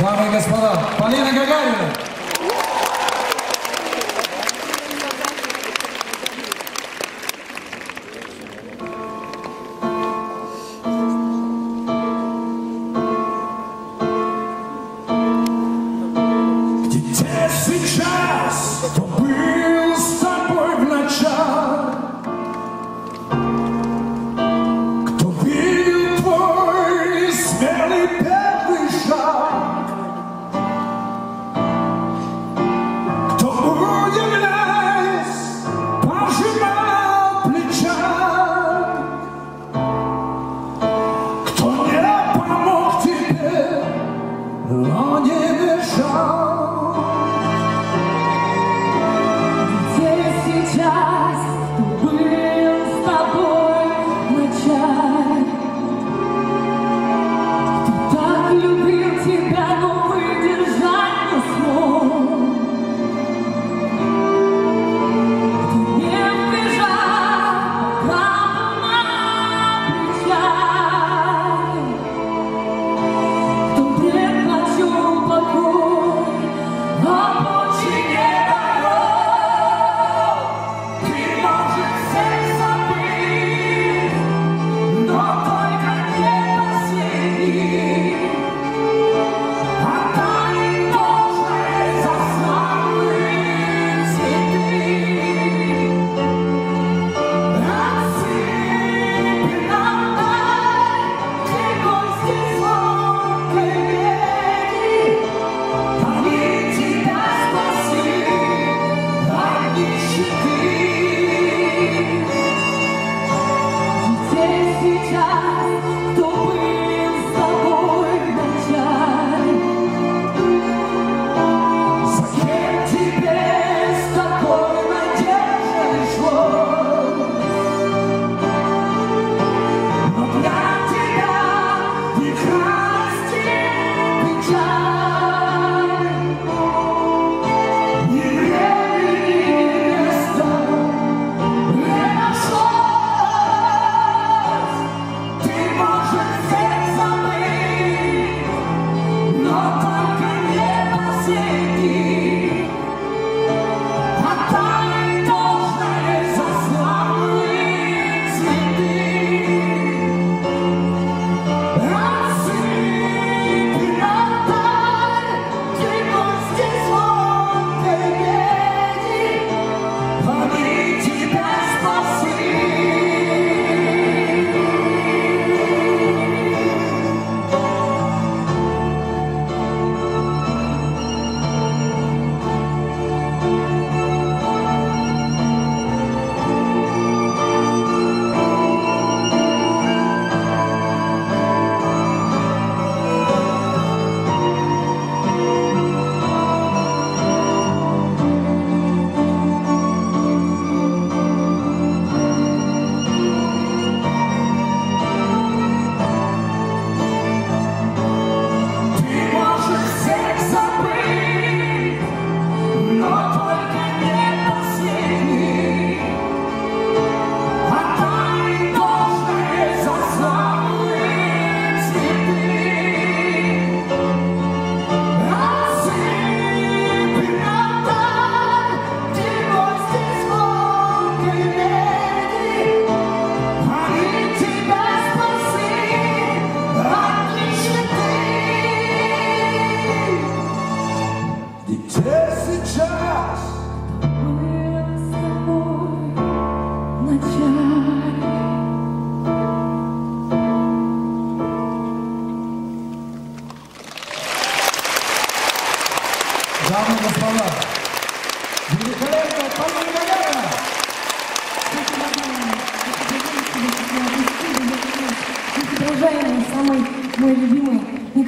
Дамы и господа, Полина Гагарина.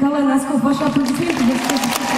Mykala Laskow, Wasza Producentów.